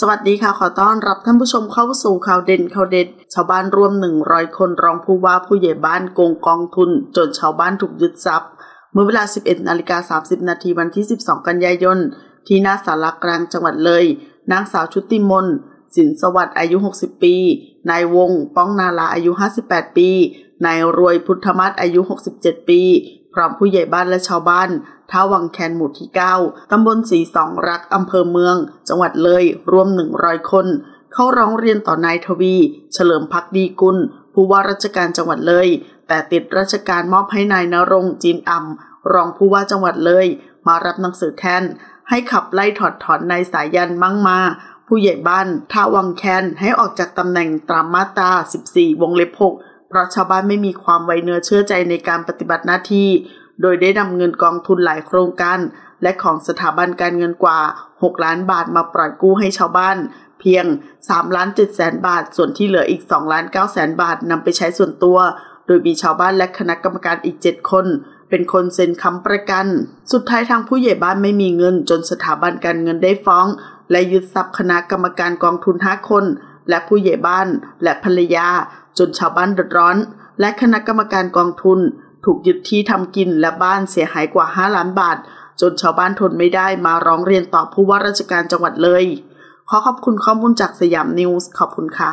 สวัสดีค่ะ ขอต้อนรับท่านผู้ชมเข้าสู่ข่าวเด่นข่าวเด็ด ชาวบ้านรวม 100 คนรองผู้ว่าผู้ใหญ่บ้านโกงกองทุน จนชาวบ้านถูกยึดทรัพย์ เมื่อเวลา 11นาฬิกา30 นาทีวันที่ 12 กันยายน ที่หน้าสารกลางจังหวัดเลย นางสาวชุติมน สินสวัสดิ์อายุ 60 ปี นายวง ป้องนาลาอายุ 58 ปี นายรวยพุทธมัตอายุ 67 ปี พร้อมผู้ใหญ่บ้านและชาวบ้านท่าวังแคนหมู่ที่ 9 ตำบลสีสองรักอำเภอเมือง จังหวัดเลย รวม 100 คน เข้าร้องเรียนต่อนายทวี เฉลิมพักดีกุล ผู้ว่าราชการจังหวัดเลย แต่ติดราชการมอบให้นายนรงจีนอ่ำรองผู้ว่าจังหวัดเลย มารับหนังสือแทนให้ขับไล่ถอดถอนนายสายันมั่งมา ผู้ใหญ่บ้านท่าวังแคนให้ออกจากตำแหน่งตามมาตรา 14 วงเล็บ 6 เพราะชาวบ้านไม่มีความไวเนื้อเชื่อใจในการปฏิบัติหน้าที่ โดยได้นำเงินกองทุนหลายโครงการ และของสถาบันการเงินกว่า 6 ล้านบาทมาปล่อยกู้ให้ชาวบ้าน เพียง 3 ล้าน7แสนบาท ส่วนที่เหลืออีก 2 ล้าน9แสนบาทนำไปใช้ส่วนตัว โดยมีชาวบ้านและคณะกรรมการอีก 7 คนเป็นคนเซ็นค้ำประกัน สุดท้ายทางผู้ใหญ่บ้านไม่มีเงินจนสถาบันการเงินได้ฟ้อง และยึดทรัพย์คณะกรรมการกองทุนห้าคน และผู้ใหญ่บ้านและภรรยา จนชาวบ้านเดือดร้อน และคณะกรรมการกองทุน ถูกยึดที่ทำกินและบ้านเสียหายกว่า 5 ล้านบาท จนชาวบ้านทนไม่ได้มาร้องเรียนต่อผู้ว่าราชการจังหวัดเลย ขอขอบคุณข้อมูลจากสยามนิวส์ขอบคุณค่ะ